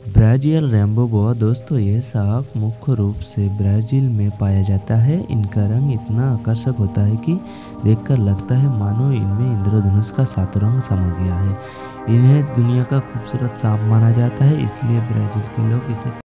Brazil rainbow दोस्तों, ये सांप मुख्य रूप से ब्राज़ील में पाया जाता है। इनका रंग इतना आकर्षक होता है कि देखकर लगता है मानो इनमें इंद्रधनुष का सात रंग समा गया है। इन्हें दुनिया का खूबसूरत सांप माना जाता है, इसलिए ब्राज़ील के लोग इसे